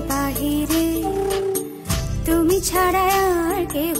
বাহিরে। তুমি ছাড়া আর কেহ